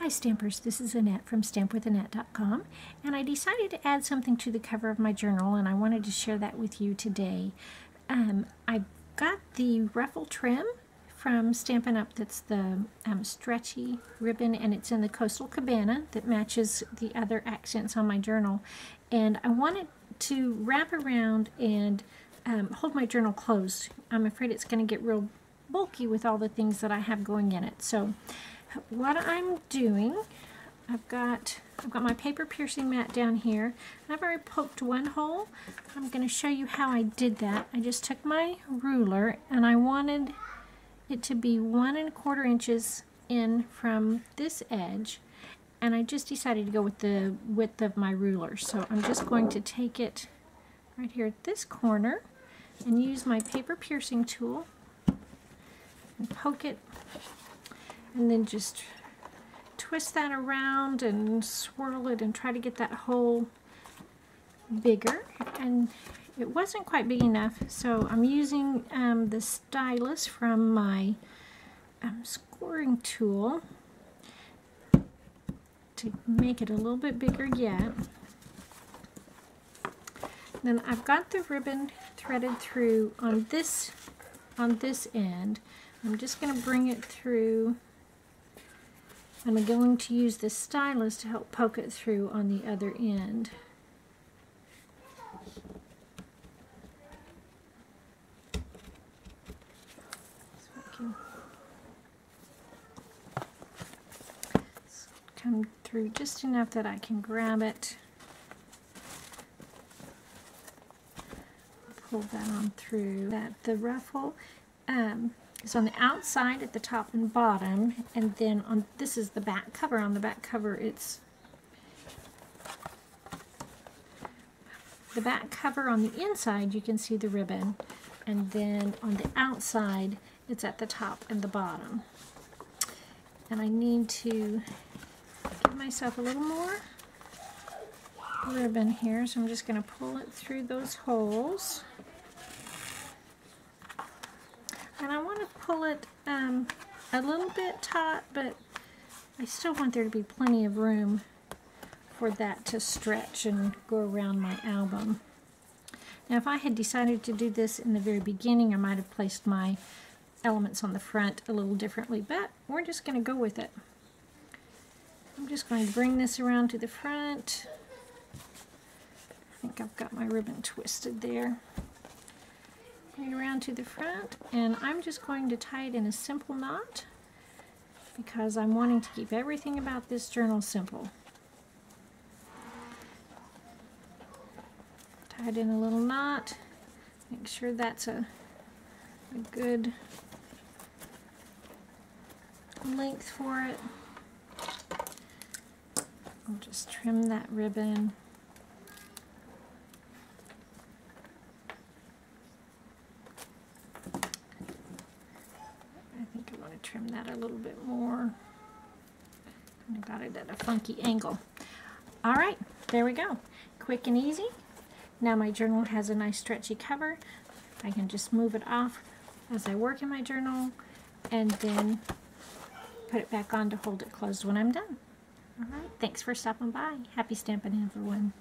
Hi Stampers, this is Annette from stampwithannette.com and I decided to add something to the cover of my journal and I wanted to share that with you today. Um, I got the ruffle trim from Stampin' Up! that's the um, stretchy ribbon and it's in the Coastal Cabana that matches the other accents on my journal and I wanted to wrap around and um, hold my journal closed. I'm afraid it's going to get real bulky with all the things that I have going in it. So what I'm doing, I've got I've got my paper piercing mat down here. I've already poked one hole. I'm going to show you how I did that. I just took my ruler and I wanted it to be one and a quarter inches in from this edge and I just decided to go with the width of my ruler. So I'm just going to take it right here at this corner and use my paper piercing tool and poke it and then just twist that around and swirl it and try to get that hole bigger and it wasn't quite big enough so I'm using um, the stylus from my um, scoring tool to make it a little bit bigger yet. Then I've got the ribbon threaded through on this on this end. I'm just going to bring it through I'm going to use the stylus to help poke it through on the other end. come through just enough that I can grab it. Pull that on through. That the ruffle um, is on the outside at the top and bottom, and then on this is the back cover. On the back cover, it's the back cover on the inside. You can see the ribbon, and then on the outside, it's at the top and the bottom. And I need to give myself a little more ribbon here, so I'm just going to pull it through those holes. And I want to pull it um, a little bit taut, but I still want there to be plenty of room for that to stretch and go around my album. Now if I had decided to do this in the very beginning, I might have placed my elements on the front a little differently, but we're just going to go with it. I'm just going to bring this around to the front. I think I've got my ribbon twisted there. Around to the front and I'm just going to tie it in a simple knot because I'm wanting to keep everything about this journal simple. Tie it in a little knot. Make sure that's a, a good length for it. I'll just trim that ribbon. I think I want to trim that a little bit more. I got it at a funky angle. All right, there we go. Quick and easy. Now my journal has a nice stretchy cover. I can just move it off as I work in my journal and then put it back on to hold it closed when I'm done. All right, thanks for stopping by. Happy stamping, everyone.